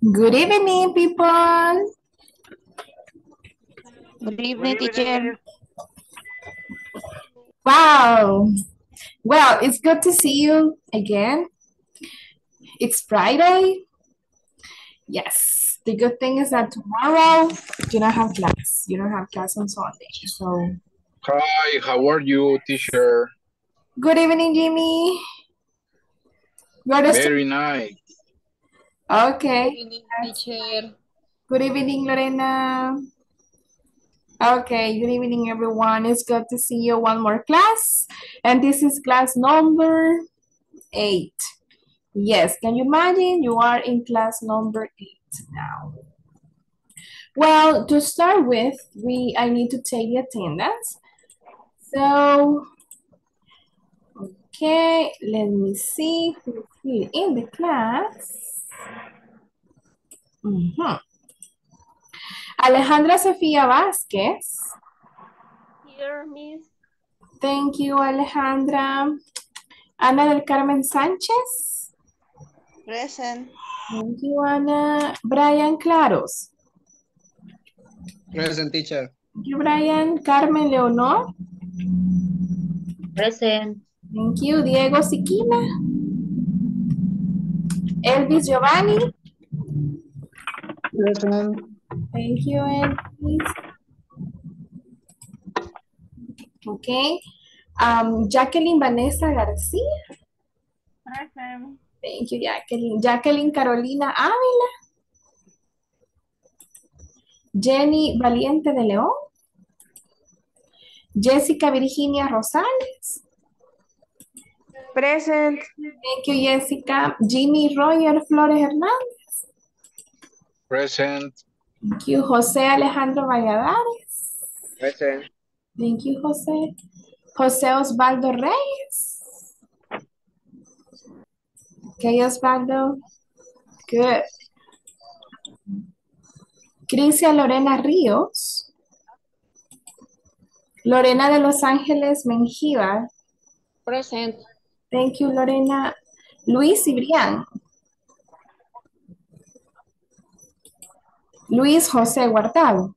Good evening, people. Good evening, teacher. Wow. Well, it's good to see you again. It's Friday. Yes. The good thing is that tomorrow you don't have class. You don't have class on Sunday. So Hi, how are you, teacher? good evening, Jimmy. You're Very nice. Okay. Good evening, teacher. Good evening, Lorena. Okay, good evening, everyone. It's good to see you one more class. And this is class number eight. Yes, can you imagine? You are in class number eight now. Well, to start with, we I need to take the attendance. So, okay, let me see who's here in the class. Mhm. Alejandra Sofía Vázquez. Here, miss. Thank you, Alejandra. Ana del Carmen Sánchez. Present. Thank you, Ana. Brian Claros. Present teacher. Thank you, Brian. Carmen Leonor. Present. Thank you. Diego Siquina. Elvis Giovanni. Present. Thank you, Elvis. Okay. Um, Jacqueline Vanessa García. Present. Thank you, Jacqueline. Jacqueline Carolina Ávila. Jenny Valiente de León. Jessica Virginia Rosales. Present. Thank you, Jessica. Jimmy Roger Flores Hernández. Present. Thank you, José Alejandro Valladares. Present. Thank you, José. José Osvaldo Reyes. Okay, Osvaldo. Good. Crisia Lorena Ríos. Lorena de Los Ángeles Mengíbar. Present. Thank you, Lorena. Luis Cibrián. Luis José Guardado.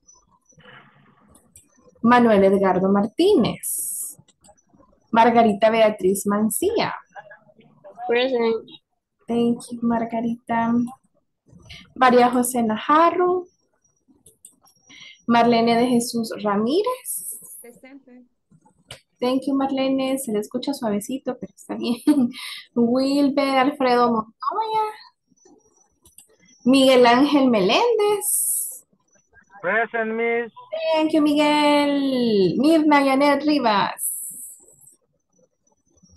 Manuel Edgardo Martínez. Margarita Beatriz Mancía. Present. Thank you, Margarita. María José Najarro. Marlene de Jesús Ramírez. Present. Thank you, Marlene. Se le escucha suavecito, pero está bien. Wilber Alfredo Montoya. Miguel Ángel Meléndez. Present, miss. Thank you, Miguel. Mirna Yanet Rivas.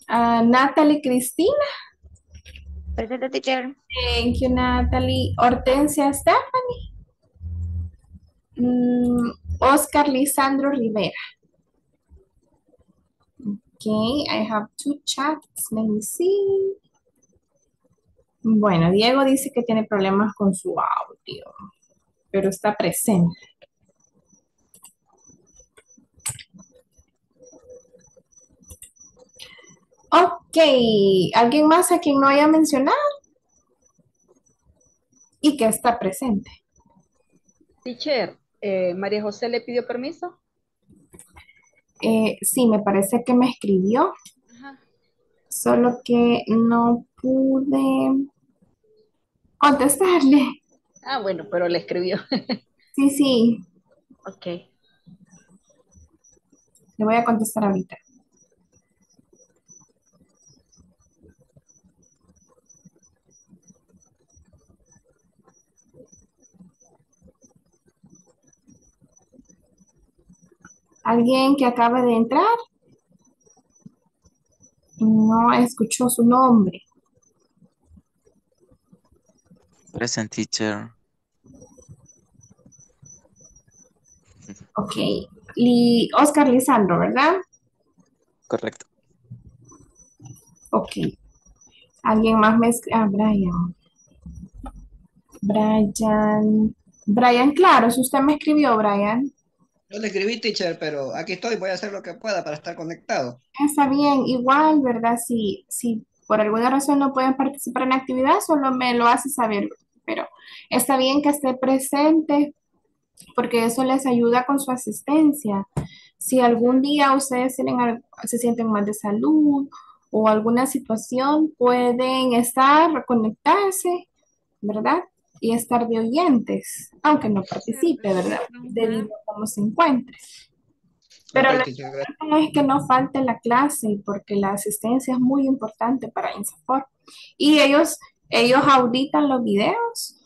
Ah, Natalie Cristina. Present, teacher. Thank you, Natalie. Hortensia Stephanie. Mm, Oscar Lisandro Rivera. Okay, I have two chats. Let me see. Bueno, Diego dice que tiene problemas con su audio, pero está presente. Ok, ¿alguien más a quien no haya mencionado? Y que está presente. Teacher, eh, María José le pidió permiso. Eh, sí, me parece que me escribió, Ajá. solo que no pude contestarle. Ah, bueno, pero le escribió. Sí, sí, ok. le voy a contestar ahorita. ¿Alguien que acaba de entrar? No escuchó su nombre. Present teacher. Ok. Li- Oscar Lisandro, ¿verdad? Correcto. Ok. ¿Alguien más me escribe? Ah, Brian. Brian. Brian, claro, si usted me escribió, Brian. Yo le escribí, teacher, pero aquí estoy, voy a hacer lo que pueda para estar conectado. Está bien, igual, ¿verdad? Si, si por alguna razón no pueden participar en la actividad, solo me lo hace saber pero está bien que esté presente porque eso les ayuda con su asistencia. Si algún día ustedes tienen, se sienten mal de salud o alguna situación, pueden estar, conectarse, ¿verdad? Y estar de oyentes, aunque no participe, ¿verdad? Debido a cómo se encuentre. Pero importante es que no falte la clase porque la asistencia es muy importante para INSAFOR. Y ellos, ellos auditan los videos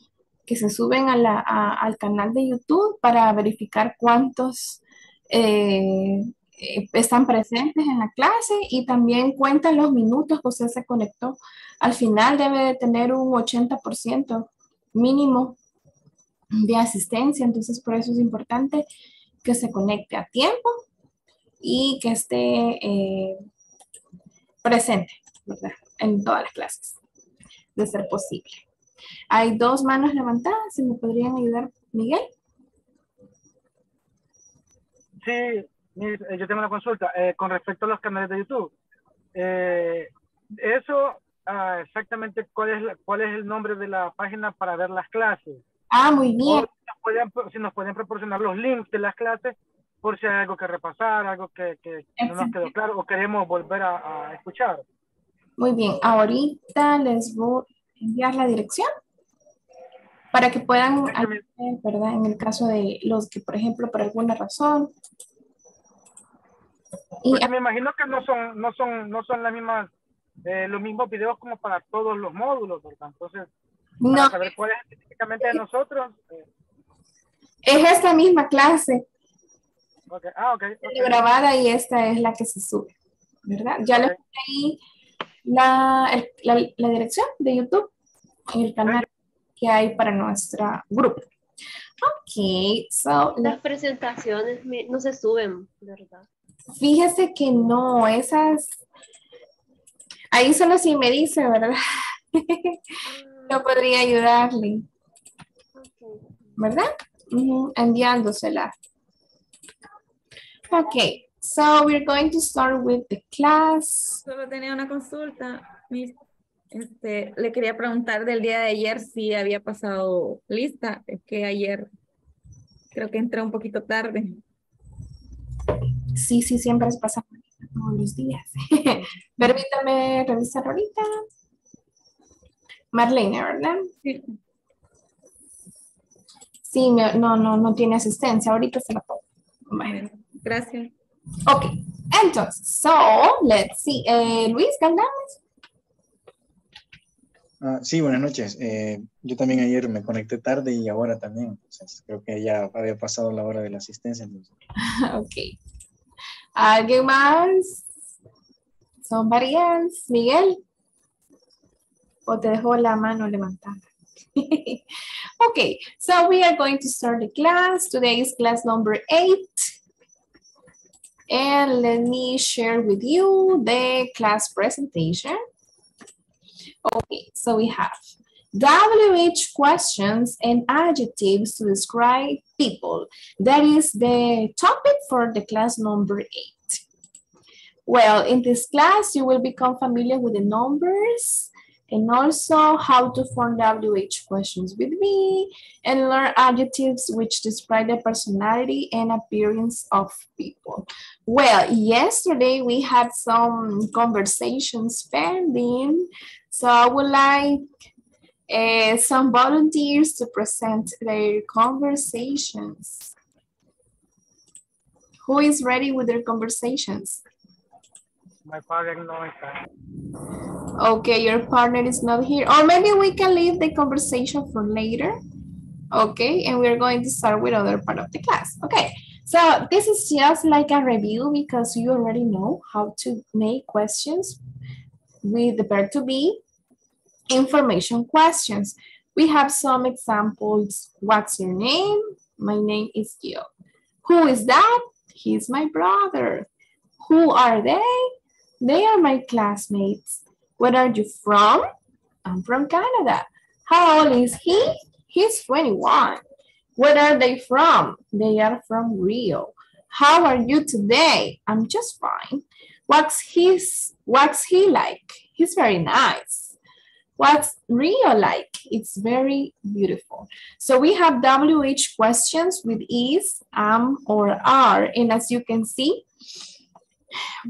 que se suben a la- a- al canal de YouTube para verificar cuántos eh, eh, están presentes en la clase y también cuentan los minutos que usted se conectó. Al final debe de tener un 80% mínimo de asistencia, entonces por eso es importante que se conecte a tiempo y que esté eh, presente. En todas las clases, de ser posible. Hay dos manos levantadas, si me podrían ayudar, Miguel. Sí, yo tengo una consulta eh, con respecto a los canales de YouTube. Eh, eso, ah, exactamente, ¿cuál es, la- ¿cuál es el nombre de la página para ver las clases? Ah, muy bien. si nos pueden, si nos pueden proporcionar los links de las clases por si hay algo que repasar, algo que, que no nos quedó claro o queremos volver a, a escuchar. Muy bien. Ahorita les voy a enviar la dirección para que puedan, ¿verdad? En el caso de los que, por ejemplo, por alguna razón. Y Porque me imagino que no son, no son, no son las mismas, eh, los mismos videos como para todos los módulos, ¿verdad? Entonces, para no, saber cuál es específicamente de nosotros. eh, es esta misma clase ok. Ah, ok. ok. grabada y esta es la que se sube, ¿verdad? Ya les puse ahí la, el- la, la dirección de YouTube en el canal que hay para nuestra grupo. Ok, so, Las presentaciones no se suben, ¿verdad? fíjese que no, esas, ahí solo si me dice, ¿verdad? Yo podría ayudarle. ¿verdad? Enviándosela. Ok, so we're going to start with the class. Solo tenía una consulta. Este, le quería preguntar del día de ayer si había pasado lista. Es que ayer creo que entré un poquito tarde. Sí, sí, siempre es pasado todos los días. Permítame revisar ahorita. Marlene, ¿verdad? Sí. Sí, no, no, no tiene asistencia. Ahorita se la pongo. Bueno, gracias. ok. Entonces, so, let's see. Eh, Luis Galdames. Ah, sí, buenas noches. Eh, yo también ayer me conecté tarde y ahora también. Entonces, creo que ya había pasado la hora de la asistencia. entonces. Ok. ¿Alguien más? Somebody else? ¿Miguel? ¿O te dejó la mano levantada? okay, so we are going to start the class. Today is class number eight. And let me share with you the class presentation. Okay, so we have WH questions and adjectives to describe people. That is the topic for the class number eight. Well, in this class, you will become familiar with the numbers and also how to form WH questions with me and learn adjectives which describe the personality and appearance of people. Well, yesterday we had some conversations pending, so I would like uh, some volunteers to present their conversations. Who is ready with their conversations? My father no. Okay, your partner is not here. Or maybe we can leave the conversation for later. Okay, and we're going to start with other part of the class. Okay, so this is just like a review because you already know how to make questions with the verb to be information questions. We have some examples. What's your name? My name is Gio. Who is that? He's my brother. Who are they? They are my classmates. Where are you from? I'm from Canada. How old is he? He's 21. Where are they from? They are from Rio. How are you today? I'm just fine. What's his what's he like? He's very nice. What's Rio like? It's very beautiful. So we have WH questions with is, am, or are. And as you can see,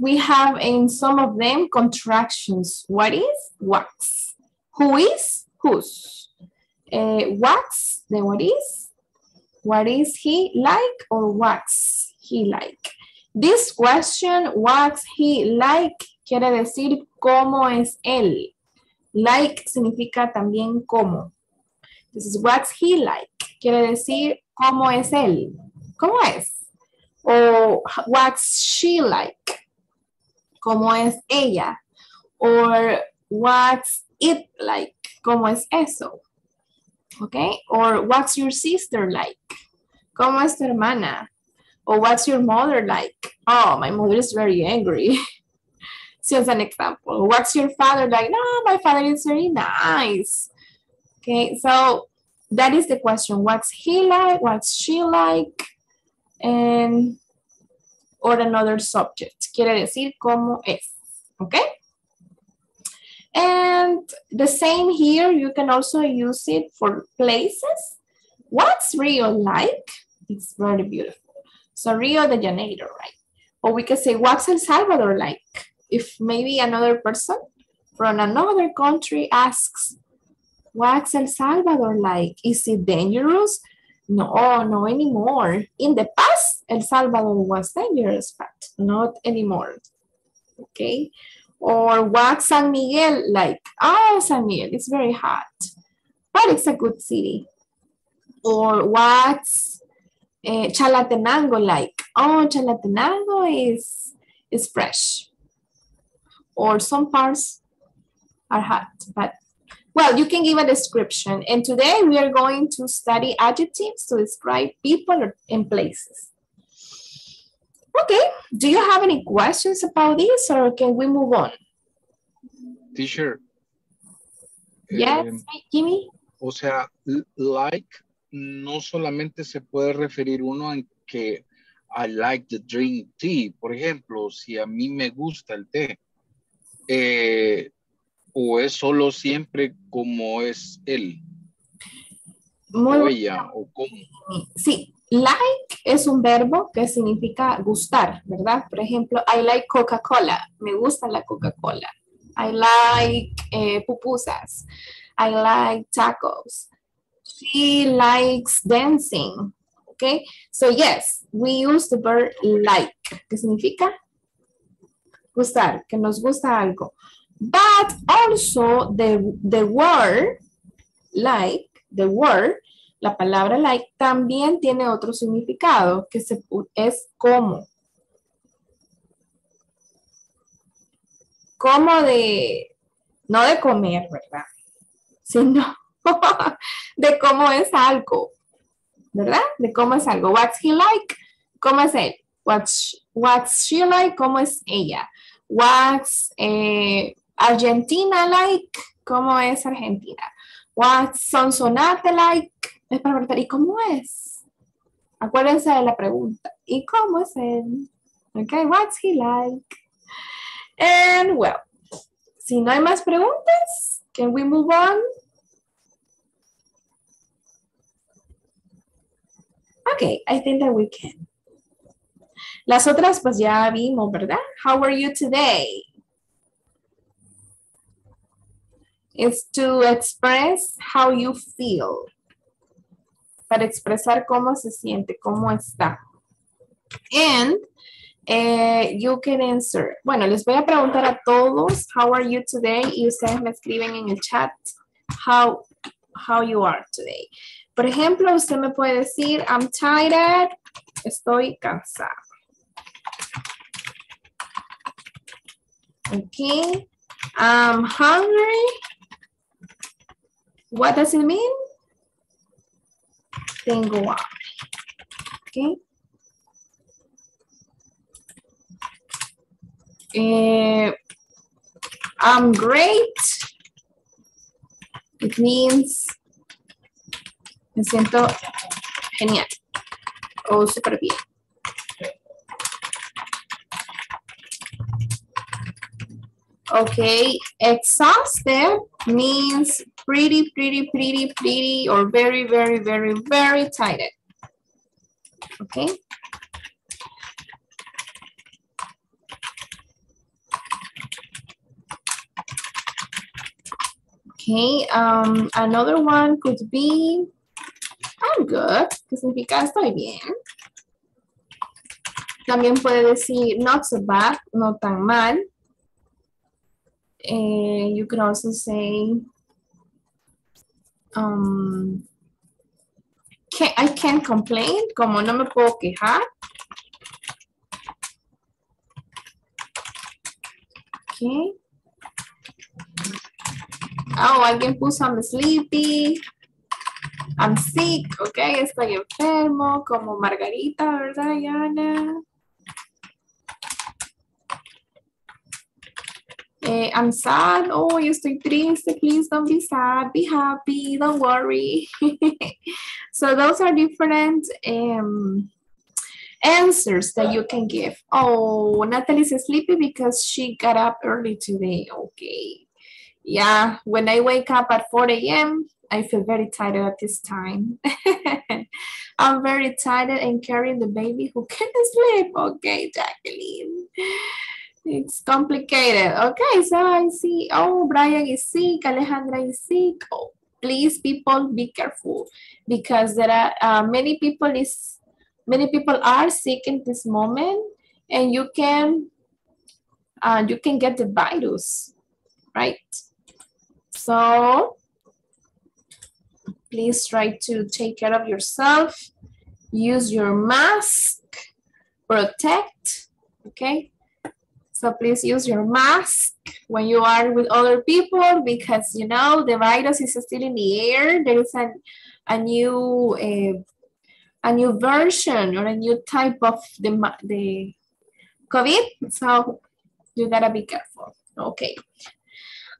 we have in some of them contractions. What is? What's. Who is? Whose. Uh, what's? Then what is? What is he like or what's he like? This question, what's he like, quiere decir cómo es él. Like significa también cómo. Entonces, what's he like? Quiere decir cómo es él. ¿Cómo es? O what's she like? ¿Cómo es ella? Or what's it like? ¿Cómo es eso? Okay? Or what's your sister like? ¿Cómo es tu hermana? Or what's your mother like? Oh, my mother is very angry. As an example, what's your father like? No, my father is very nice. Okay, so that is the question. What's he like? What's she like? And or another subject. Quiere decir cómo es. Okay? And the same here, you can also use it for places. What's Rio like? It's very beautiful. So Rio de Janeiro, right? Or we can say, what's El Salvador like? If maybe another person from another country asks, what's El Salvador like? Is it dangerous? No, no anymore. In the past, El Salvador was dangerous, but not anymore. Okay. Or what's San Miguel like? Oh, San Miguel, it's very hot, but it's a good city. Or what's eh, Chalatenango like? Oh, Chalatenango is, is fresh. Or some parts are hot, but well, you can give a description. And today we are going to study adjectives to describe people or- and places. Okay, do you have any questions about this or can we move on? Teacher. Yes, em, Jimmy? O sea, like no solamente se puede referir uno en que I like to drink tea, por ejemplo, si a mí me gusta el té, eh, o es solo siempre como es él Muy o bueno. ella o como. Sí, like es un verbo que significa gustar, ¿verdad? Por ejemplo, I like Coca-Cola. Me gusta la Coca-Cola. I like eh, pupusas. I like tacos. She likes dancing. Okay, so yes, we use the verb like, que significa gustar, que nos gusta algo. But also the, the word like, the word la palabra like también tiene otro significado que se, es como. Como de, no de comer, ¿verdad? Sino de cómo es algo, ¿verdad? De cómo es algo. What's he like? ¿Cómo es él? What's, what's she like? ¿Cómo es ella? What's eh, Argentina like? ¿Cómo es Argentina? What's Sonsonate like? Es para preguntar, ¿y cómo es? Acuérdense de la pregunta. ¿Y cómo es él? Okay, what's he like? And well, si no hay más preguntas, can we move on? Okay, I think that we can. Las otras pues ya vimos, ¿verdad? How are you today? It's to express how you feel. Para expresar cómo se siente, cómo está. And eh, you can answer. Bueno, les voy a preguntar a todos, how are you today? Y ustedes me escriben en el chat how, how you are today. Por ejemplo, usted me puede decir, I'm tired, estoy cansado. Okay. I'm hungry. What does it mean? Tengo hambre. Okay. Eh, I'm great. It means me siento genial o súper bien. Okay, exhausted means pretty, pretty, pretty, pretty, or very, very, very, very tired. Okay. Okay, um, another one could be, I'm good, que significa estoy bien. También puede decir not so bad, no tan mal. And you could also say, um, can, I can't complain, como no me puedo quejar. Okay. Oh, alguien puso I'm sleepy. I'm sick, ok, estoy enfermo, como Margarita, ¿verdad, Yana? I'm sad. Oh, yo estoy triste. Please don't be sad. Be happy. Don't worry. so those are different um, answers that you can give. Oh, Natalie's sleepy because she got up early today. Okay. Yeah, when I wake up at 4 a.m., I feel very tired at this time. I'm very tired and carrying the baby who can't sleep. Okay, Jacqueline. It's complicated. Okay, so I see. Oh, Brian is sick. Alejandra is sick. Oh, please, people, be careful because there are uh, many people is many people are sick in this moment, and you can uh, you can get the virus, right? So please try to take care of yourself. Use your mask. Protect. Okay. So please use your mask when you are with other people because you know the virus is still in the air. There is a, a new uh, a new version or a new type of the the COVID. So you gotta be careful. Okay.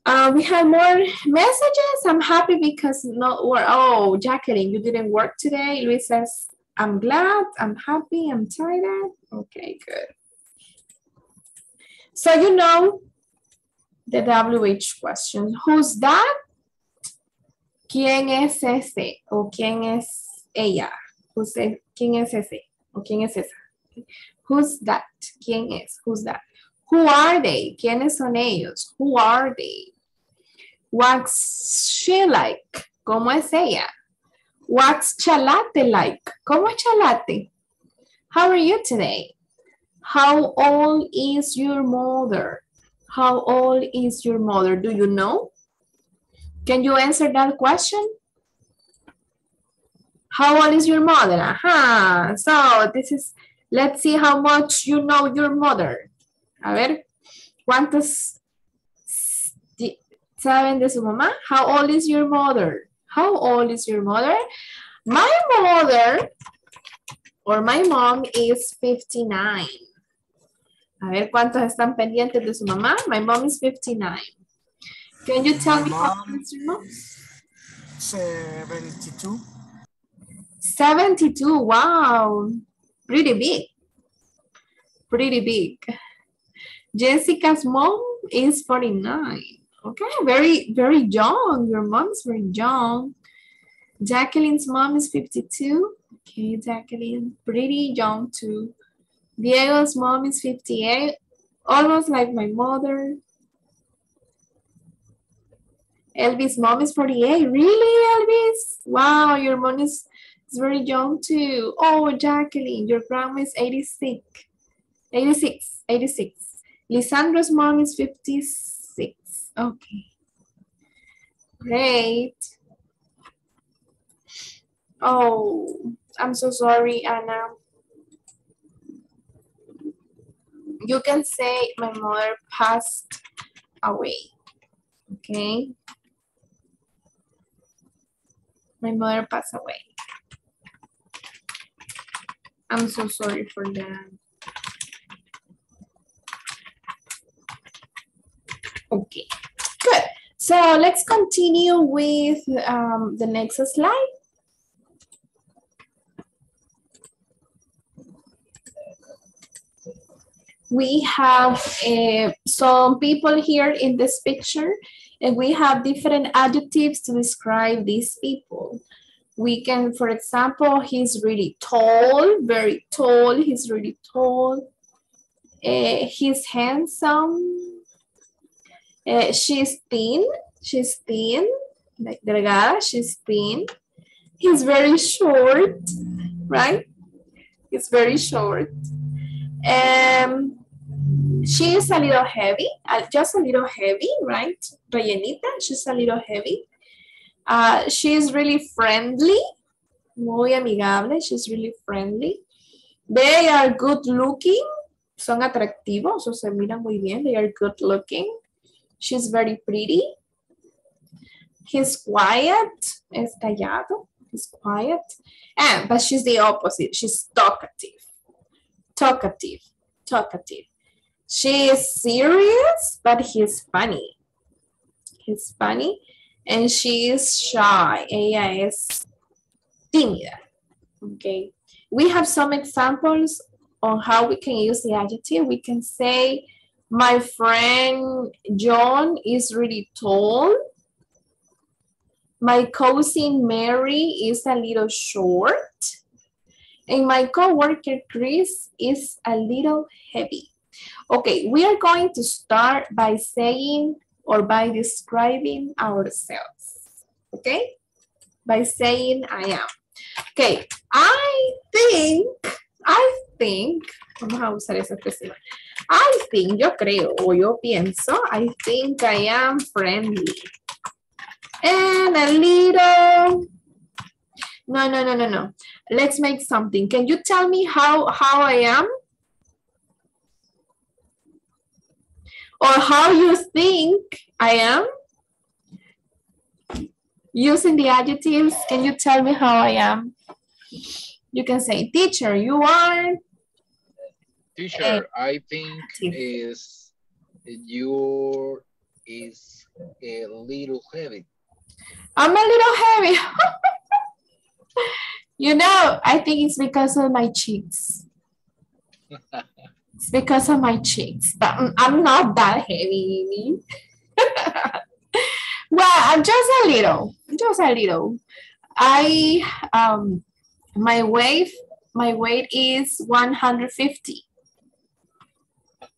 Uh, we have more messages. I'm happy because no or oh Jacqueline, you didn't work today. Luis says, I'm glad, I'm happy, I'm tired. Okay, good. So you know the WH question. Who's that? ¿Quién es ese? ¿O quién es ella? Who's it? ¿Quién es ese? ¿O quién es esa? Who's that? ¿Quién es? Who's that? Who are they? ¿Quiénes son ellos? Who are they? What's she like? ¿Cómo es ella? What's Chalate like? ¿Cómo es Chalate? How are you today? How old is your mother? How old is your mother? Do you know? Can you answer that question? How old is your mother? Aha. So this is, let's see how much you know your mother. A ver, ¿cuántos saben de su mamá? How old is your mother? How old is your mother? My mother or my mom is 59. A ver cuántos están pendientes de su mamá. My mom is 59. Can you tell My me how old is your mom? 72. 72. Wow. Pretty big. Pretty big. Jessica's mom is 49. Okay, very, very young. Your mom's very young. Jacqueline's mom is 52. Okay, Jacqueline, pretty young too. Diego's mom is 58, almost like my mother. Elvis' mom is 48. Really, Elvis? Wow, your mom is, is very young too. Oh, Jacqueline, your grandma is 86. 86, 86. Lisandro's mom is 56. Okay. Great. Oh, I'm so sorry, Anna. You can say my mother passed away. Okay. My mother passed away. I'm so sorry for that. Okay, good. So let's continue with um, the next slide. We have uh, some people here in this picture, and we have different adjectives to describe these people. We can, for example, he's really tall, very tall, he's really tall. Uh, he's handsome. Uh, she's thin, she's thin, like delgada, she's thin. He's very short, right? He's very short. Um, she is a little heavy, uh, just a little heavy, right? Rellenita, she's a little heavy. Uh, she is really friendly, muy amigable, she's really friendly. They are good looking, son atractivos, o se miran muy bien, they are good looking. She's very pretty. He's quiet, es callado, he's quiet. And, but she's the opposite, she's talkative, talkative, talkative. She is serious, but he's funny. He's funny. And she is shy. Ella es tímida. Okay. We have some examples on how we can use the adjective. We can say, my friend John is really tall. My cousin Mary is a little short. And my coworker Chris is a little heavy. Okay, we are going to start by saying or by describing ourselves. Okay? By saying I am. Okay, I think, I think, vamos a usar esa expresión. I think, yo creo, o yo pienso, I think I am friendly. And a little, no, no, no, no, no. Let's make something. Can you tell me how, how I am? Or how you think I am? Using the adjectives, can you tell me how I am? You can say, teacher, you are Teacher, I think is your is a little heavy. I'm a little heavy. you know, I think it's because of my cheeks. It's because of my cheeks, but mm, I'm not that heavy. well, I'm just a little, just a little. I, um, my weight, my weight is 150.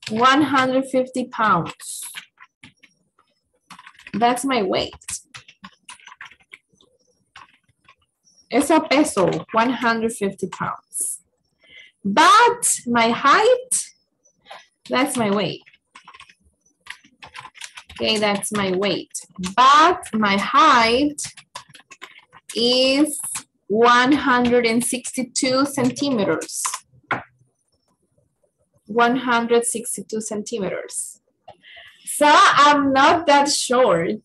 150 pounds. That's my weight. It's a peso, 150 pounds. But my height, that's my weight. Okay, that's my weight. But my height is 162 centimeters. 162 centimeters. So I'm not that short.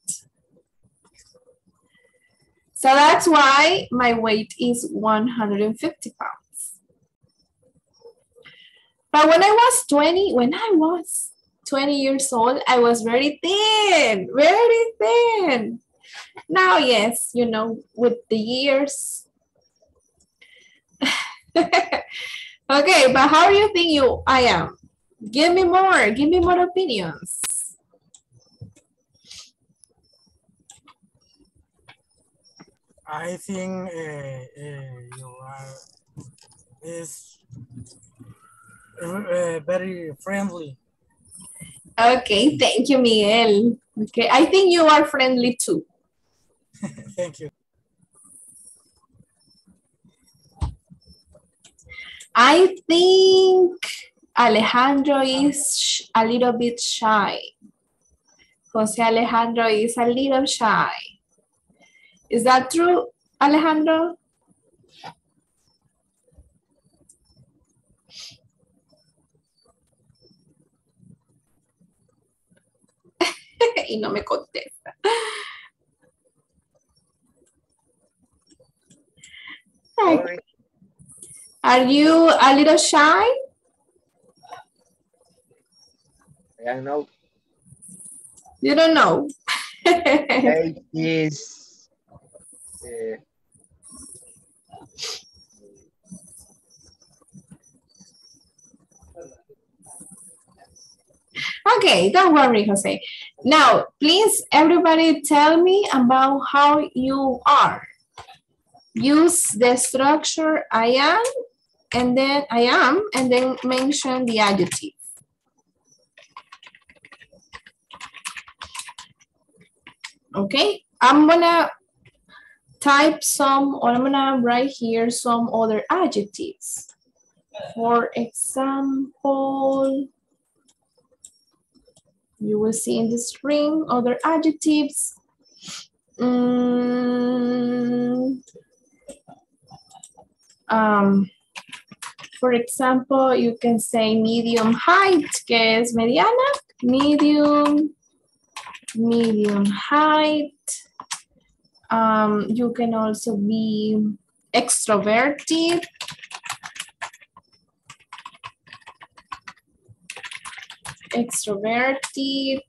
So that's why my weight is 150 pounds. But when I was 20, when I was 20 years old, I was very thin, very thin. Now, yes, you know, with the years. okay, but how do you think you I am? Give me more, give me more opinions. I think uh, uh, you are is uh, very friendly. Okay, thank you, Miguel. Okay, I think you are friendly too. Thank you. I think Alejandro is a little bit shy. Jose Alejandro is a little shy. Is that true, Alejandro? y no me contesta. Sorry. Are you a little shy? I don't know. You don't know. It is Okay, don't worry, Jose. Now, please, everybody tell me about how you are. Use the structure I am, and then I am, and then mention the adjective. Okay, I'm gonna type some, or I'm gonna write here some other adjectives. For example, you will see in the screen other adjectives. Mm, um, for example, you can say medium height, que es mediana, medium, medium height. Um, you can also be extroverted. Extroverted.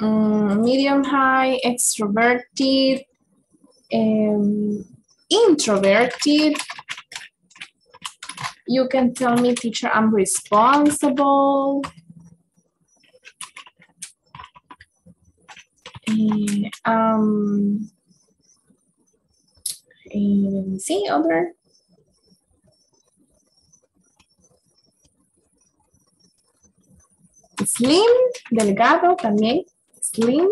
Mm, medium high, extroverted, um, introverted. You can tell me, teacher, I'm responsible. Eh, um, me see other. Slim, delgado también. Slim.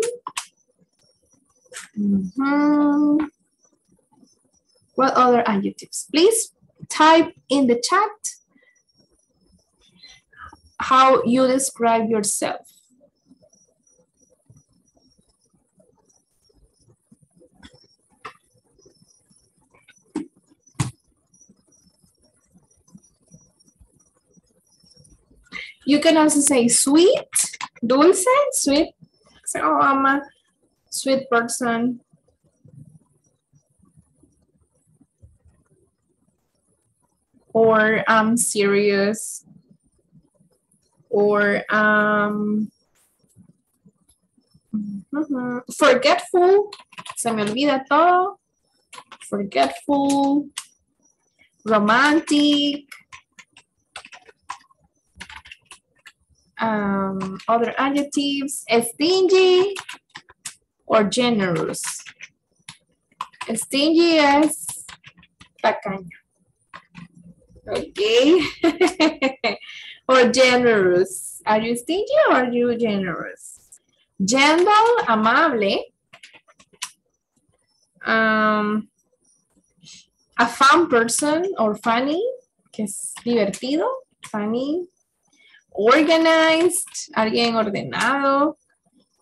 Mhm. What other adjectives? Please type in the chat how you describe yourself. You can also say sweet, dulce, sweet. So, oh, I'm a sweet person. Or I'm serious. Or um, ujú, forgetful. Se me olvida todo. Forgetful. Romantic. um, other adjectives, stingy or generous. Stingy es tacaño. Okay. or generous. Are you stingy or are you generous? Gentle, amable. Um, a fun person or funny, que es divertido, funny, organized, alguien ordenado,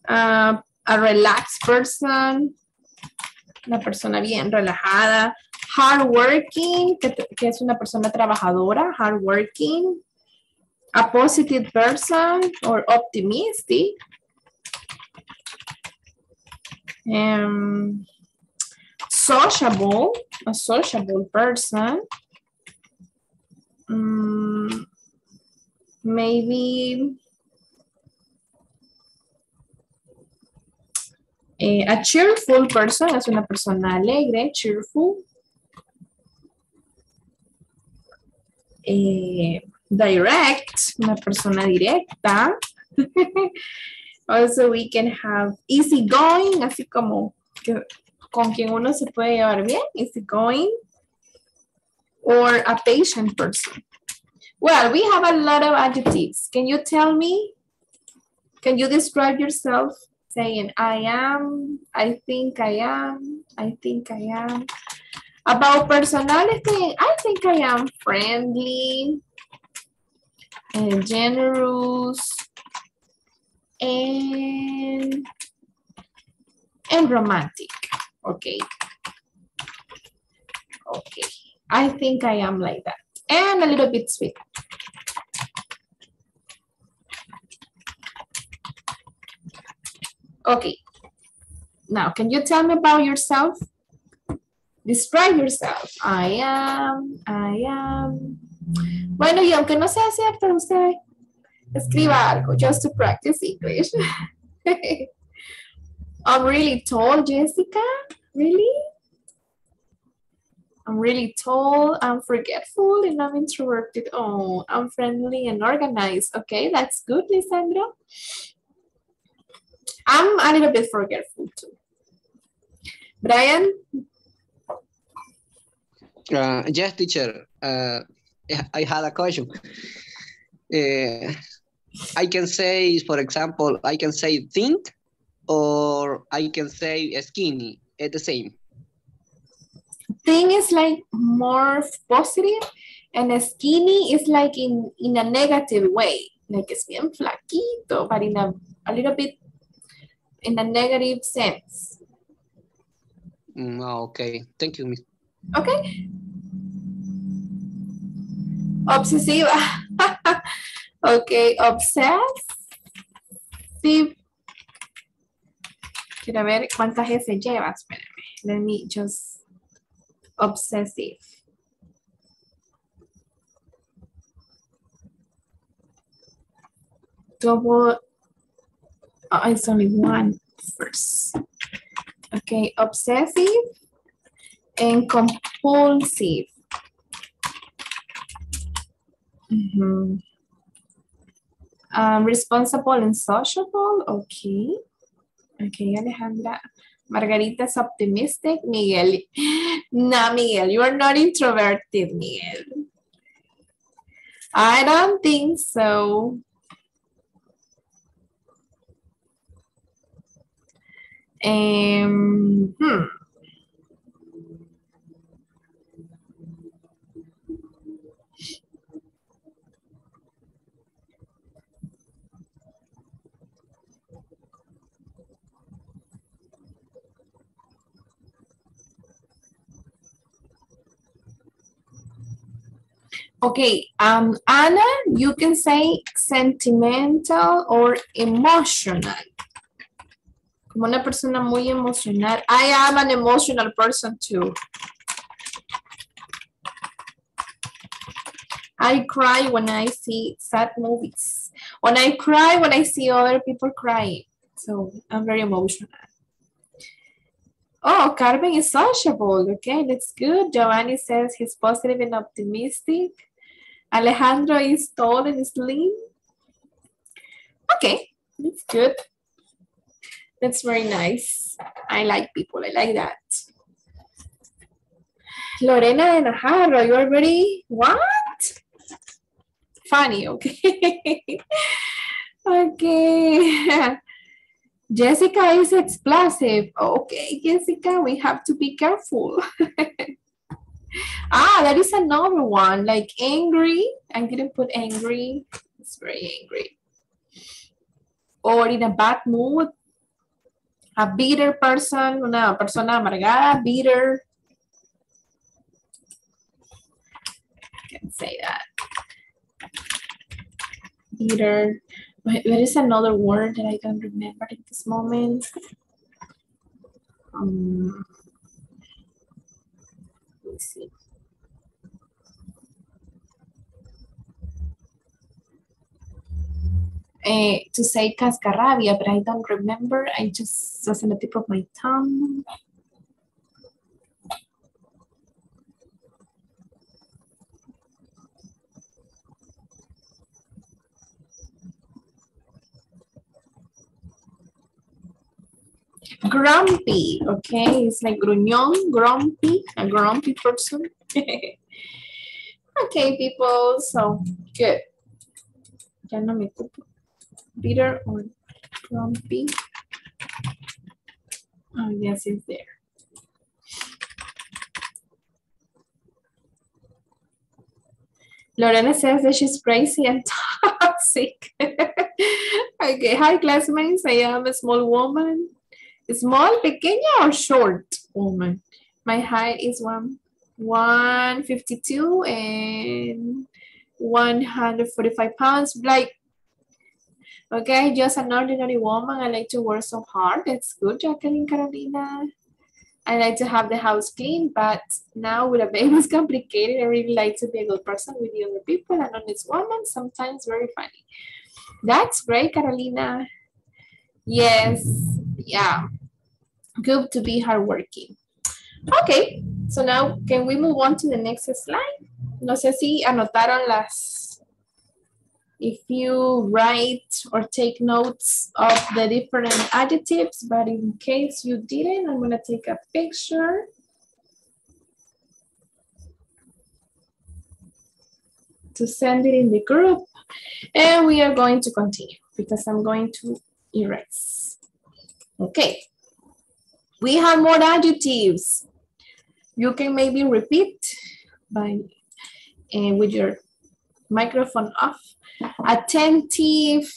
uh, a relaxed person, una persona bien relajada, hardworking, que, que es una persona trabajadora, hardworking, a positive person or optimistic, um, sociable, a sociable person, mm, maybe eh, a cheerful person es una persona alegre, cheerful. Eh, direct, una persona directa. also we can have easygoing, así como que, con quien uno se puede llevar bien, easygoing. Or a patient person. Well, we have a lot of adjectives. Can you tell me? Can you describe yourself saying, I am, I think I am, I think I am. About personality, I think I am friendly, and generous, and, and romantic. Okay. Okay. I think I am like that. And a little bit sweet. Okay. Now, can you tell me about yourself? Describe yourself. I am, I am. Bueno, y aunque no sea cierto, usted escriba algo, just to practice English. I'm really tall, Jessica. Really? I'm really tall, I'm forgetful, and I'm introverted. Oh, I'm friendly and organized. Okay, that's good, Lisandro. I'm a little bit forgetful too. Brian? Uh, yes, teacher. Uh, I had a question. Uh, I can say, for example, I can say think or I can say skinny. It's the same. Thing is like more positive and skinny is like in, in a negative way. Like es bien flaquito, but in a, a little bit in a negative sense. Mm, okay, thank you, miss. Okay. Obsesiva. ok, obsessed. Sí. Quiero ver cuántas S lleva. Espérame. Let me just. Obsessive. Double. Oh, it's only one first. Okay, obsessive and compulsive. Mhm. Um, responsible and sociable, okay. Okay, Alejandra. Margarita is optimistic. Miguel, no, Miguel, you are not introverted, Miguel. I don't think so. Um, hmm. Okay, um, Anna, you can say sentimental or emotional. Como una persona muy emocional. I am an emotional person too. I cry when I see sad movies. When I cry when I see other people crying. So I'm very emotional. Oh, Carmen is sociable. Okay, that's good. Giovanni says he's positive and optimistic. Alejandro is tall and slim. Okay, that's good. That's very nice. I like people. I like that. Lorena de Najarro, you already what? Funny, okay. okay. Jessica is explosive. Okay, Jessica, we have to be careful. ah, that is another one, like angry. I didn't put angry. It's very angry. Or in a bad mood. A bitter person, una persona amargada, bitter. I can say that. Bitter. There is another word that I don't remember at this moment. Um, Eh, to say cascarrabia, but I don't remember. I just was on the tip of my tongue. Grumpy, okay? It's like gruñón, grumpy, a grumpy person. okay, people, so good. Ya no me ocupo. Bitter or grumpy. Oh, yes, it's there. Lorena says that she's crazy and toxic. okay, hi classmates. I am a small woman. Small, pequeña or short woman? My height is one 152 and 145 pounds. Like, okay, just an ordinary woman. I like to work so hard. That's good, Jacqueline Carolina. I like to have the house clean, but now with a baby it's complicated. I really like to be a good person with the other people and honest woman, sometimes very funny. That's great, Carolina. Yes, yeah. Good to be hardworking. Okay, so now can we move on to the next slide? No sé si anotaron las, if you write or take notes of the different adjectives, but in case you didn't, I'm gonna take a picture. To send it in the group. And we are going to continue because I'm going to erase. Okay. We have more adjectives. You can maybe repeat by uh, with your microphone off. Attentive.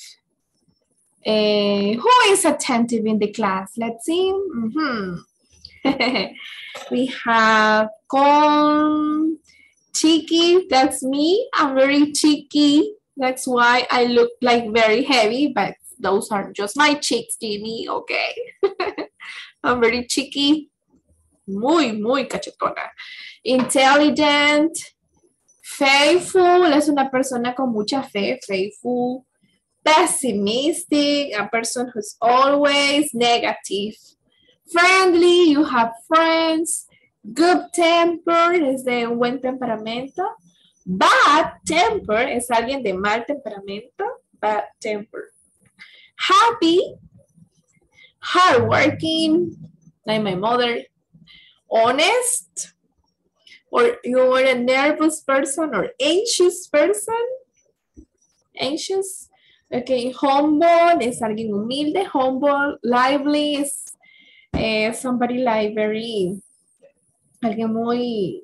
Uh, who is attentive in the class? Let's see. Mhm. we have calm, cheeky. That's me. I'm very cheeky. That's why I look like very heavy, but those are just my cheeks, Jimmy. Okay. I'm very cheeky. Muy, muy cachetona. Intelligent. Faithful. Es una persona con mucha fe. Faithful. Pessimistic. A person who's always negative. Friendly. You have friends. Good temper. Es de buen temperamento. Bad temper. Es alguien de mal temperamento. Bad temper. Happy hardworking, like my mother, honest, or you are a nervous person or anxious person, anxious. Okay, humble es alguien humilde, humble, lively is eh, somebody like very, alguien muy,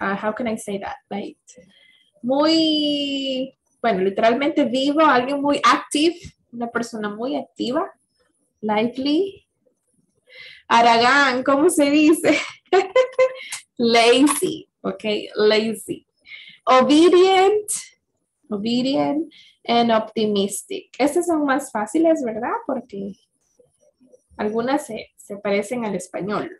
uh, how can I say that? Like, muy, bueno, literalmente vivo, alguien muy active, una persona muy activa lively. Aragán, ¿cómo se dice? lazy, ok, lazy. Obedient, obedient and optimistic. Estas son más fáciles, ¿verdad? Porque algunas se, se parecen al español.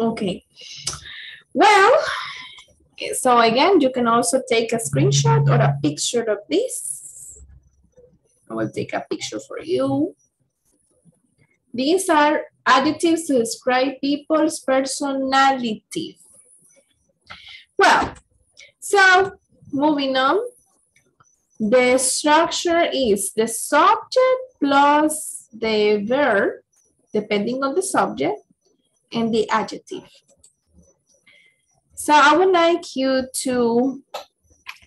Okay. Well, so again, you can also take a screenshot or a picture of this. I will take a picture for you. These are adjectives to describe people's personality. Well, so moving on, the structure is the subject plus the verb, depending on the subject, and the adjective. So I would like you to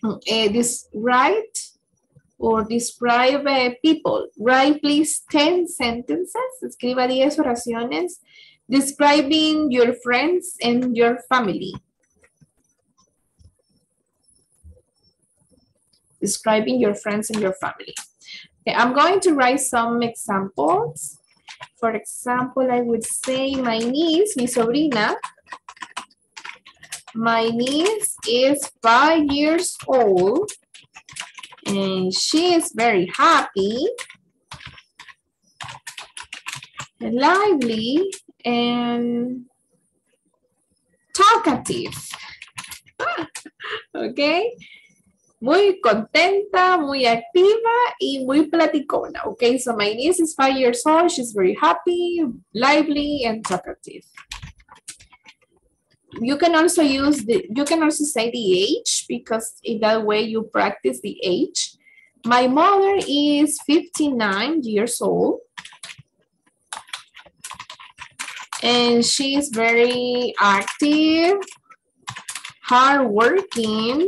uh, this write or describe uh, people. Write please 10 sentences. Escriba 10 oraciones describing your friends and your family. Describing your friends and your family. Okay, I'm going to write some examples. For example, I would say my niece, mi sobrina, my niece is five years old and she is very happy, lively, and talkative. okay? Muy contenta, muy activa y muy platicona. Okay, so my niece is five years old. She's very happy, lively, and talkative. You can also use the, you can also say the age because in that way you practice the age. My mother is 59 years old. And she's very active, hardworking,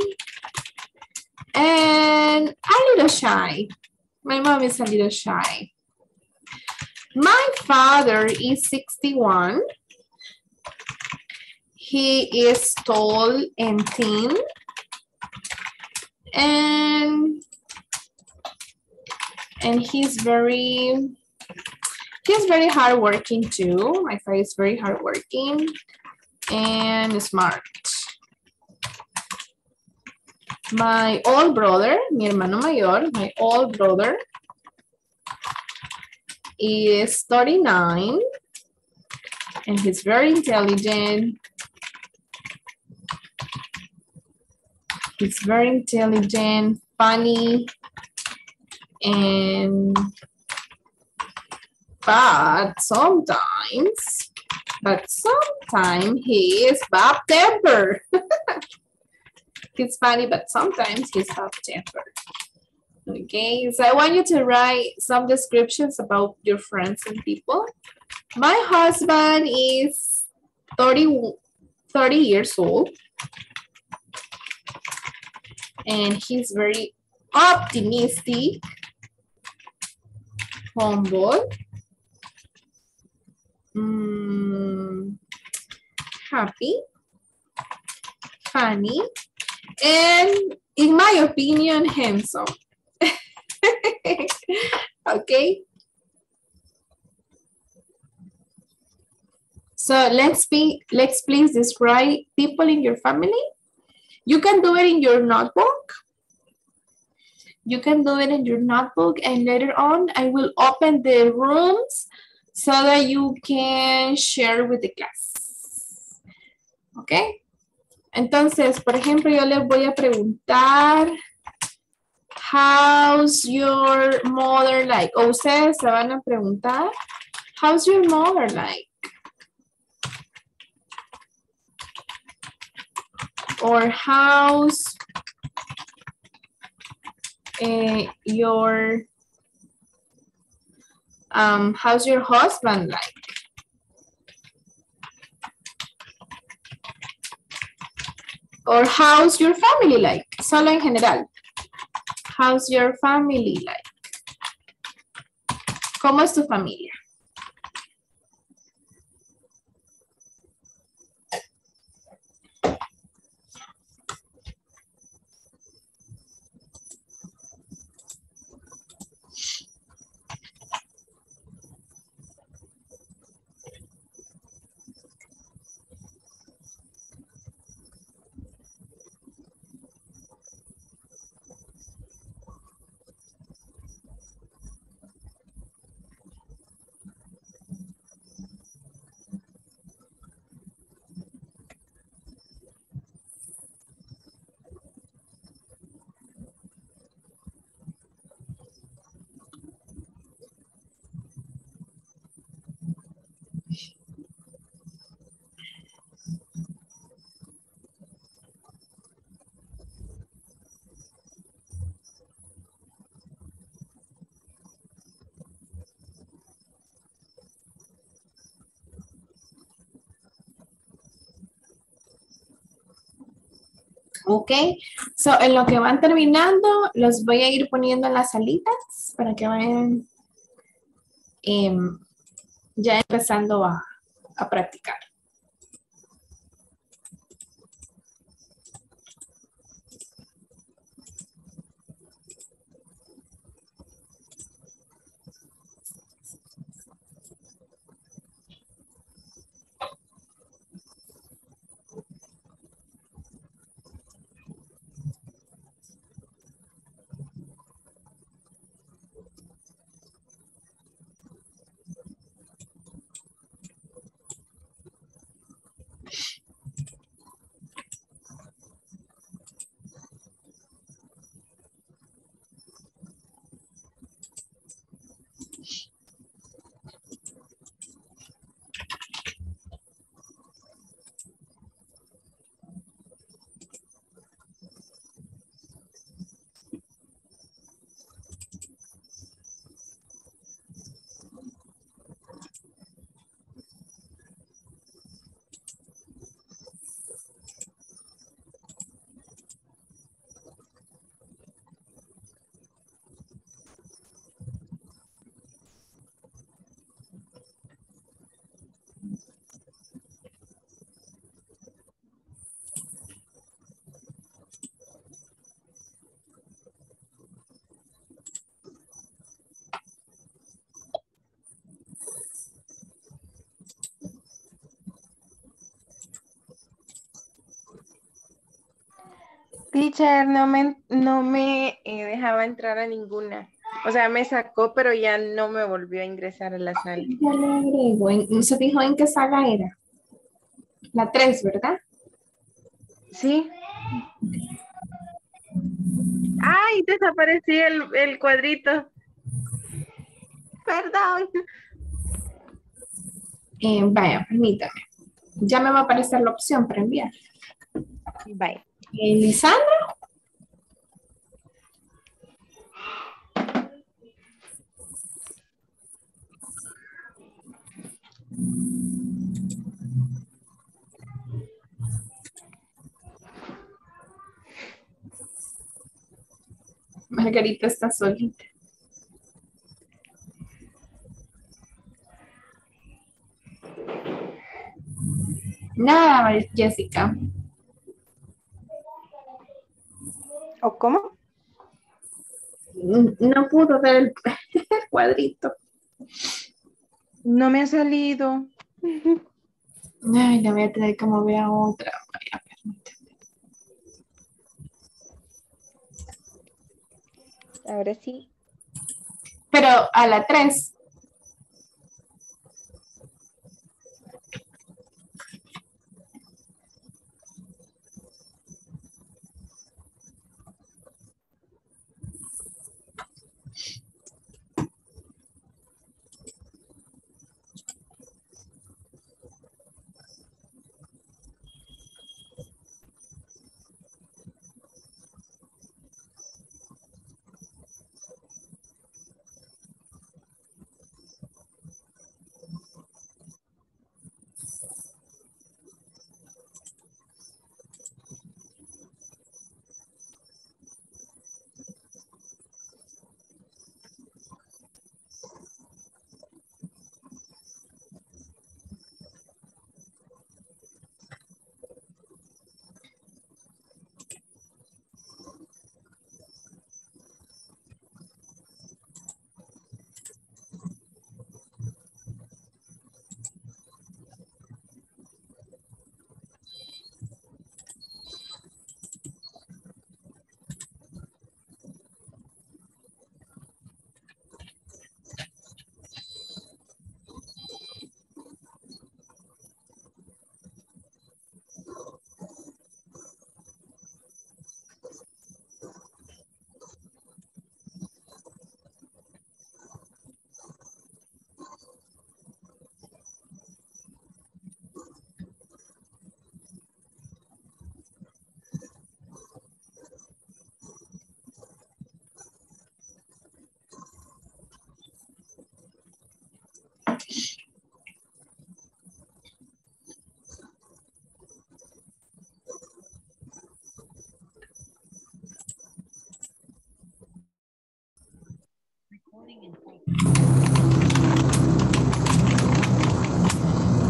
and a little shy. My mom is a little shy. My father is 61. He is tall and thin. And, and he's very, he's very hardworking too. My father is very hardworking and smart. My old brother, mi hermano mayor, my old brother is 39 and he's very intelligent He's very intelligent, funny, and but sometimes, but sometimes he is bad temper. he's funny, but sometimes he's bad temper. Okay, so I want you to write some descriptions about your friends and people. My husband is 30, 30 years old. And he's very optimistic, humble, mm, happy, funny, and in my opinion, handsome. okay. So let's be let's please describe people in your family. You can do it in your notebook. You can do it in your notebook and later on I will open the rooms so that you can share with the class. Okay? Entonces, por ejemplo, yo les voy a preguntar How's your mother like? O ustedes se van a preguntar, how's your mother like? Or how's uh, your um, how's your husband like? Or how's your family like? Solo en general. How's your family like? ¿Cómo es tu familia? Ok, so en lo que van terminando, los voy a ir poniendo en las salitas para que vayan em, ya empezando a, a practicar. Teacher, no me, no me eh, dejaba entrar a ninguna. O sea, me sacó, pero ya no me volvió a ingresar a la sala. Ya le agrego. ¿No se fijó en qué sala era? La 3, ¿verdad? Sí. Ay, desaparecí el, el cuadrito. Perdón. Eh, vaya, permítame. Ya me va a aparecer la opción para enviar. Bye. Lisandra. Margarita está solita. Nada, Jessica. ¿O cómo? No pudo ver el, cuadrito. No me ha salido. Ay, la voy a tener que mover a otra. Vaya. Ahora sí. Pero a la 3.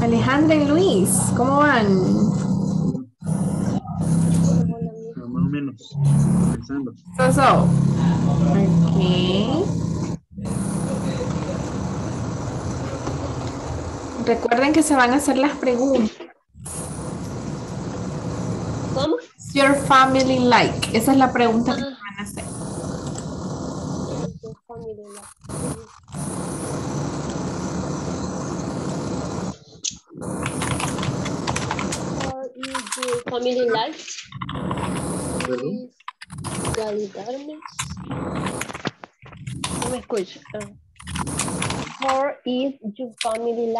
Alejandra y Luis, ¿cómo van? Más o menos. Pensando. So, so. Ok. Recuerden que se van a hacer las preguntas. ¿Cómo? Your family like? Esa es la pregunta que se van a hacer. How is your family life? Perdón. Validarme. No me escucho. Ah. How is your family.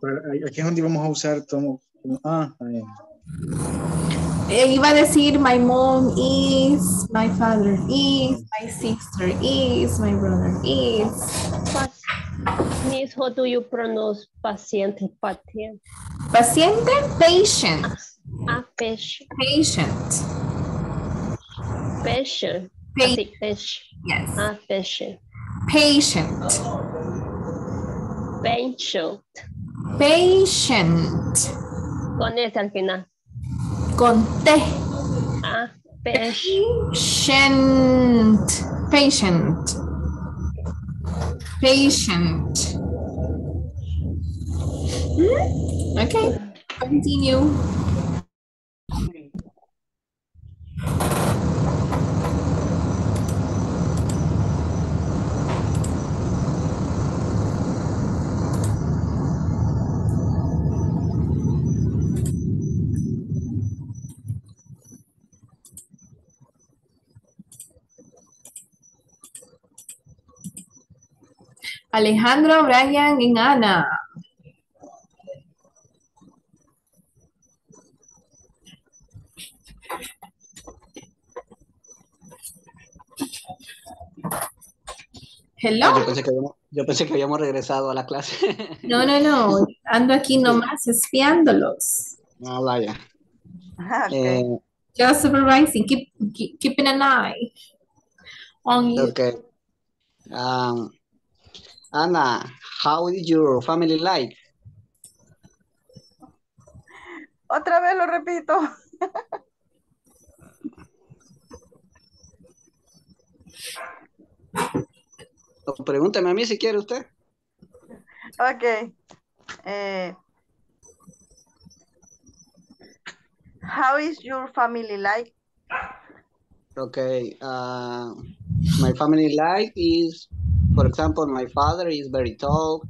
Para- Aquí es donde vamos a usar tomo. Ah, ahí. Eh, iba a decir my mom is, my father is, my sister is, my brother is. Miss, how do you pronounce paciente? Paciente. Paciente, patient. Ah, patient. Patient. Patient. Pa- Así, patient. Yes. Ah, patient. Patient. Patient. Patient. Con S al final. Con T. Ah, patient. Patient. Patient. Patient. Mm, Okay. Continue. Alejandro, Brian, and Ana. Hello. Yo pensé, que habíamos, yo pensé que habíamos regresado a la clase. No, no, no. Ando aquí nomás espiándolos. No, vaya. Ah, Eh, Just supervising, keep, keep- keeping an eye on you. okay. Um, Anna, how did your family like? Otra vez lo repito. O Pregúnteme a mí si quiere usted. Ok. Eh, how is your family like? Okay. Uh, my family life is, for example, my father is very tall,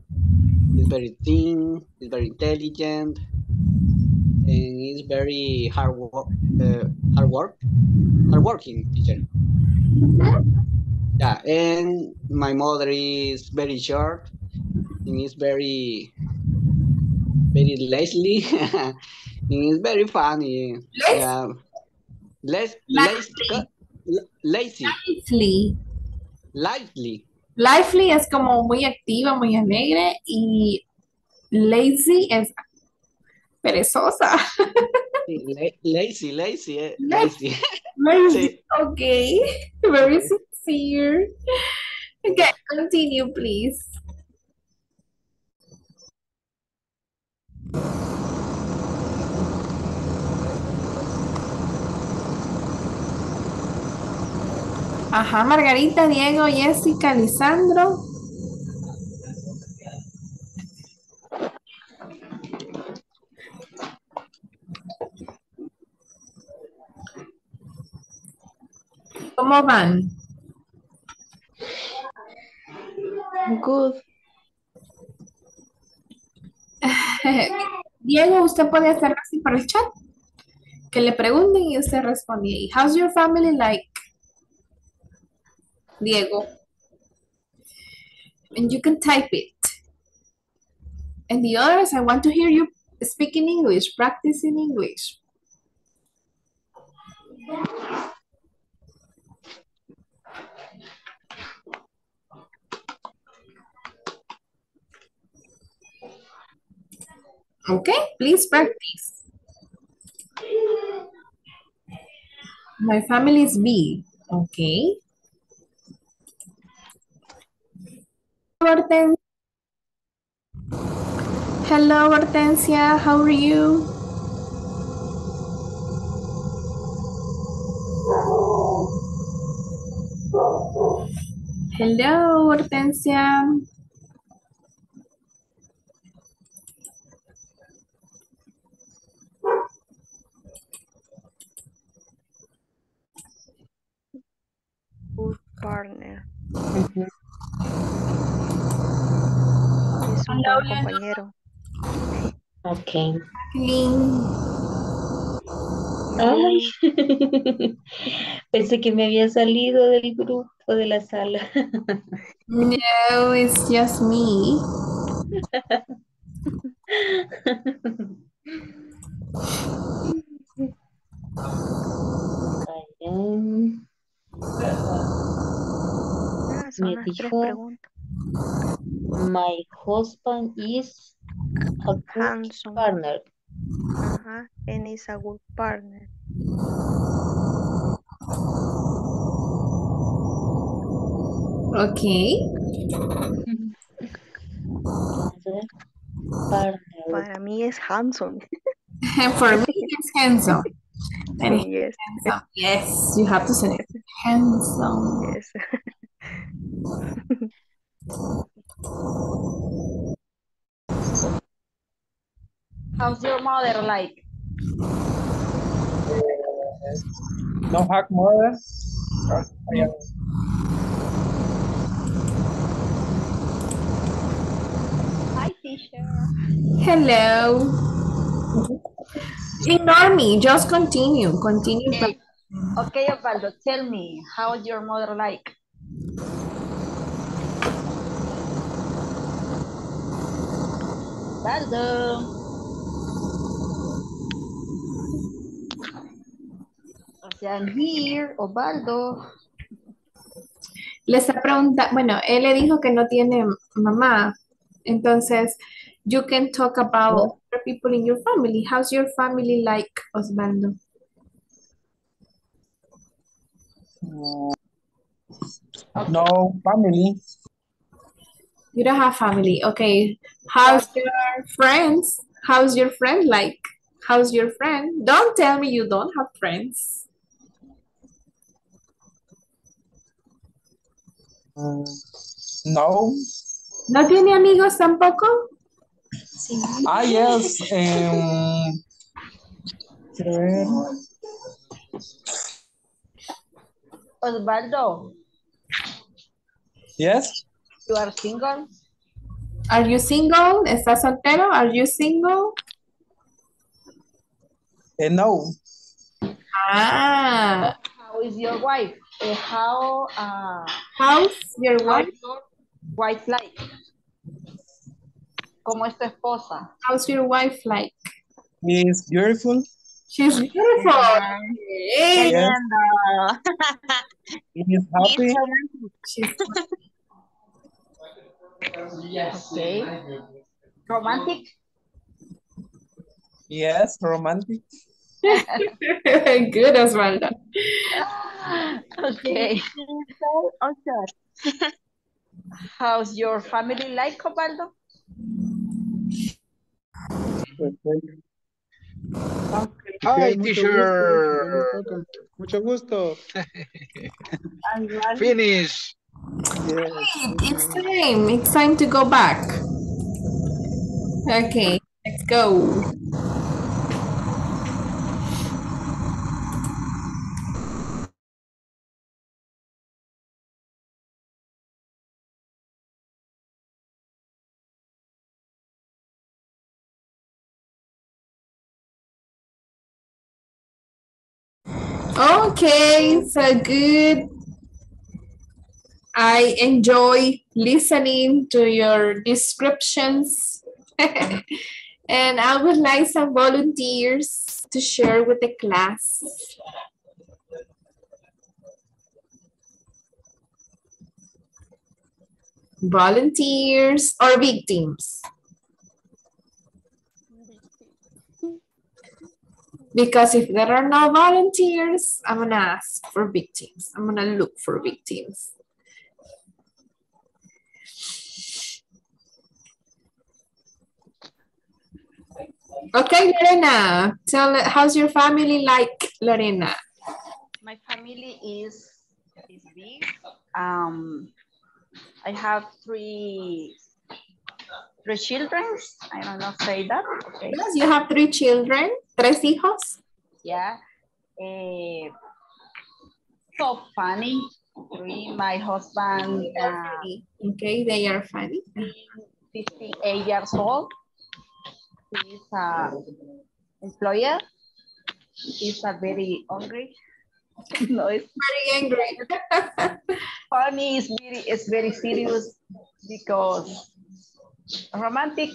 he's very thin, he's very intelligent, and he's very hard work, uh, hard work, hard working teacher. Yeah, and my mother is very short and is very, very lazy and is very funny. Yeah. Less, lazy, lazy, Lively. lively. Lively es como muy activa, muy alegre y lazy es perezosa. Sí, Lazy, lazy, eh, lazy. Lazy. Okay. Very sincere. Okay, continue, please. Ajá, Margarita, Diego, Jessica, Lisandro. ¿Cómo van? Good. Diego, usted puede hacerlo así por el chat. Que le pregunten y usted responde. How's your family like? Diego. And you can type it. And the others, I want to hear you speak in English, practice in English. Okay, please practice. My family is big. Okay. Horten- Hello, Hortensia. How are you? Hello, Hortensia. Good partner. Ujú. Es un buen compañero. Ok. Ay, pensé que me había salido del grupo de la sala. No, it's just me. Ah, Me dijo, preguntas. My husband is a good Handsome. partner. Ajá. And is a good partner. Okay. Partner. Para mí es handsome. For me, it's handsome. And Sí, yes. handsome. Yes, you have to say it. Handsome. Yes. How's your mother like? Eh, no hack mother. Hi, teacher. Hello. Ignore me. Just continue. Continue. Okay. Okay, Osvaldo, tell me, how's your mother like? Osvaldo. O sea, I'm here, Osvaldo. Le está preguntando, bueno, él le dijo que no tiene mamá. Entonces, you can talk about other people in your family. How's your family like, Osvaldo? No family. You don't have family. Okay. How's your friends? How's your friend like? How's your friend? Don't tell me you don't have friends. Mm, No. ¿No tiene amigos tampoco? Ah, yes. em, quiero ver. Osvaldo, Yes. You are single? Are you single? ¿Estás soltero? Are you single? Eh, no. Ah. How is your wife? Eh, how, uh, How's your wife? is your wife like? ¿Cómo es tu esposa? How's your wife like? She's beautiful. She's beautiful. Hey. Yes. He's happy. She's Okay. Romantic? Yes, romantic. good, Osvaldo. Okay. How's your family like, Osvaldo? Hi, teacher. Mucho gusto. Finish. Yes. It's time. It's time to go back. Okay, let's go. Okay, so good. I enjoy listening to your descriptions. and I would like some volunteers to share with the class. Volunteers or victims? Because if there are no volunteers, I'm gonna ask for victims. I'm gonna look for victims. Okay, Lorena, tell how's your family like, Lorena? My family is is big. Um, I have three three children. I don't know say that. Okay. Yes, you have three children, tres hijos. Yeah. Eh, so funny. Three. My husband, uh, Okay, they are funny. 58 years old. He's a employer. He's a very hungry. no, it's Very angry. funny. It's very, it's very serious because romantic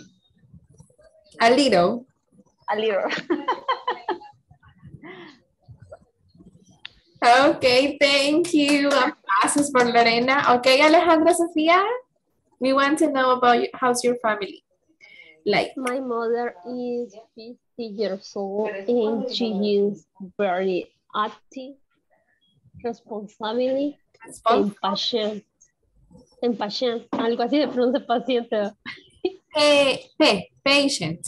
A little. a little. Okay, thank you. Gracias por Lorena. Okay, Alejandra Sofía, we want to know about you- how's your family like. My mother is 50 years old and she is very active, responsible, and patient. And patient, algo así de pronuncia paciente. Eh, P, patient.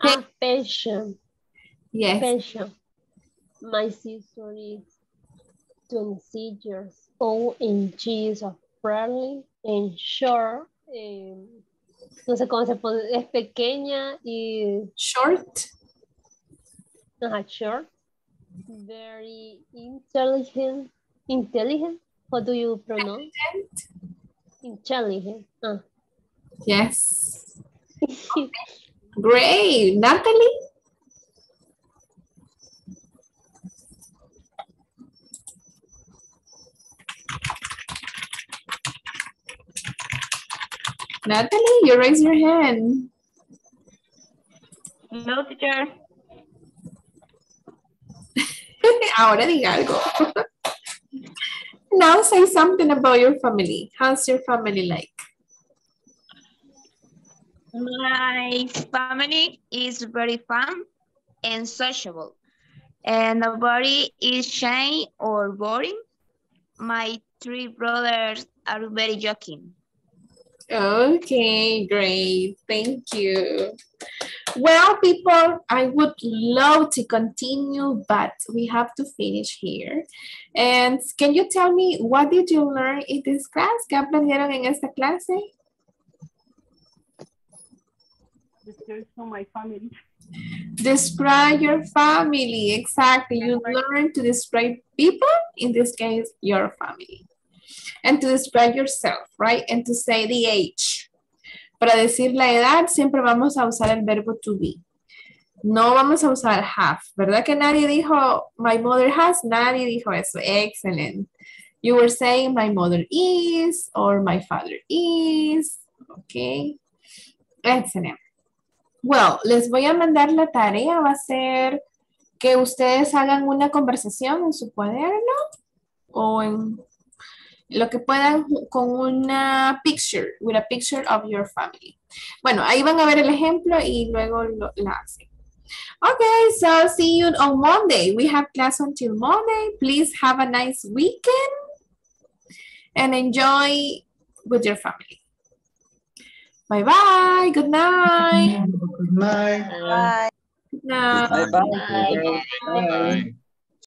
Ah, patient. Yes. Patient. My sister is 26 years old and she is a friendly and sure. um, No sé cómo se pone. Es pequeña y... Short. Ajá, short. Very intelligent. Intelligent. What do you pronounce? Intelligent. Ah. Yes. Great. Natalie? Natalie, you raise your hand. No, teacher. Ahora diga algo. now say something about your family. How's your family like? My family is very fun and sociable. And nobody is shy or boring. My three brothers are very joking. Okay, great. Thank you. Well, people, I would love to continue, but we have to finish here. And can you tell me what did you learn in this class? ¿Qué aprendieron en esta clase? Describe my family. Describe your family. Exactly. You learn to describe people, in this case, your family. And to describe yourself, right? And to say the age. Para decir la edad, siempre vamos a usar el verbo to be. No vamos a usar have. ¿Verdad que nadie dijo my mother has? Nadie dijo eso. Excellent. You were saying my mother is or my father is. Okay. Excellent. Well, les voy a mandar la tarea. Va a ser que ustedes hagan una conversación en su cuaderno o en lo que puedan con una picture, with a picture of your family. Bueno, ahí van a ver el ejemplo y luego lo, la hacen. Okay, so see you on Monday. We have class until Monday. Please have a nice weekend and enjoy with your family. Bye-bye. Good night. Good night. Bye. Good night. Bye-bye. Bye.